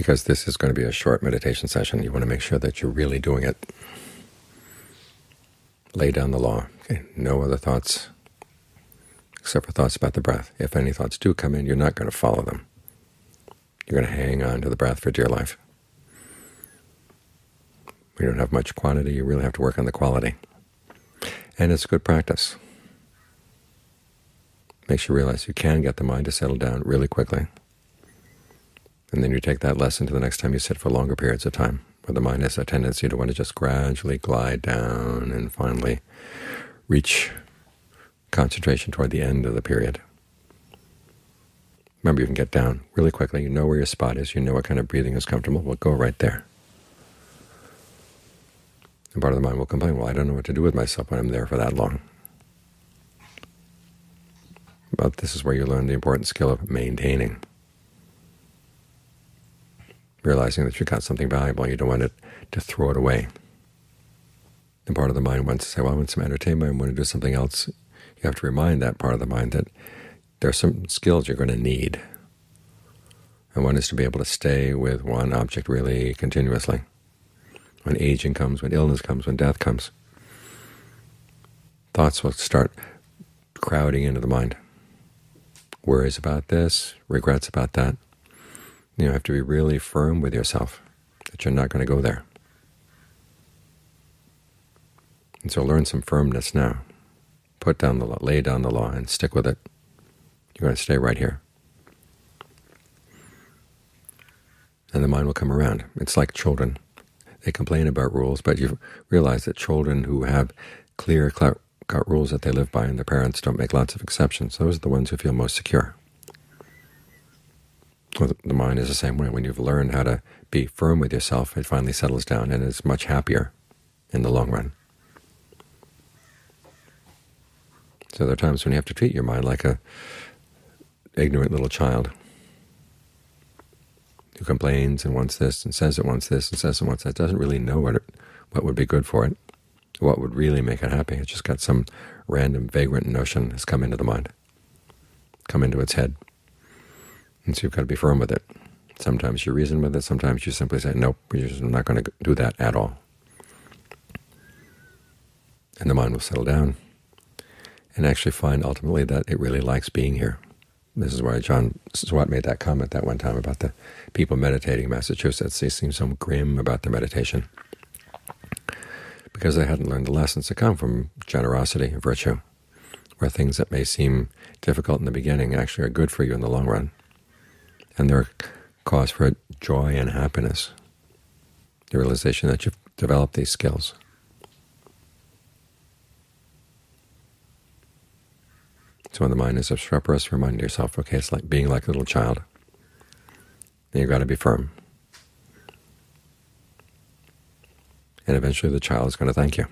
because this is going to be a short meditation session, you want to make sure that you're really doing it. Lay down the law. Okay? No other thoughts except for thoughts about the breath. If any thoughts do come in, you're not going to follow them. You're going to hang on to the breath for dear life. We don't have much quantity. You really have to work on the quality. And it's good practice. Makes you realize you can get the mind to settle down really quickly. And then you take that lesson to the next time you sit for longer periods of time, where the mind has a tendency to want to just gradually glide down and finally reach concentration toward the end of the period. Remember, you can get down really quickly. You know where your spot is. You know what kind of breathing is comfortable. Well, go right there. And part of the mind will complain, well, I don't know what to do with myself when I'm there for that long. But this is where you learn the important skill of maintaining realizing that you've got something valuable, you don't want it to throw it away. And part of the mind wants to say, well, I want some entertainment, I want to do something else. You have to remind that part of the mind that there are some skills you're going to need. And one is to be able to stay with one object really continuously. When aging comes, when illness comes, when death comes, thoughts will start crowding into the mind. Worries about this, regrets about that. You have to be really firm with yourself that you're not going to go there. And so learn some firmness now. Put down the law, lay down the law, and stick with it. You're going to stay right here. And the mind will come around. It's like children. They complain about rules, but you realize that children who have clear, cut rules that they live by and their parents don't make lots of exceptions, those are the ones who feel most secure. Well, the mind is the same way. When you've learned how to be firm with yourself, it finally settles down and is much happier in the long run. So there are times when you have to treat your mind like a ignorant little child who complains and wants this and says it wants this and says it wants that, doesn't really know what it, what would be good for it, what would really make it happy. It's just got some random vagrant notion has come into the mind, come into its head. And so you've got to be firm with it. Sometimes you reason with it, sometimes you simply say, nope, I'm not going to do that at all. And the mind will settle down and actually find ultimately that it really likes being here. This is why Ajaan Suwat made that comment that one time about the people meditating in Massachusetts. They seemed so grim about their meditation because they hadn't learned the lessons that come from generosity, virtue, where things that may seem difficult in the beginning actually are good for you in the long run and they're cause for joy and happiness, the realization that you've developed these skills. So when the mind is obstreperous, remind yourself, okay, it's like being like a little child. And you've got to be firm. And eventually the child is going to thank you.